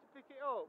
to pick it up?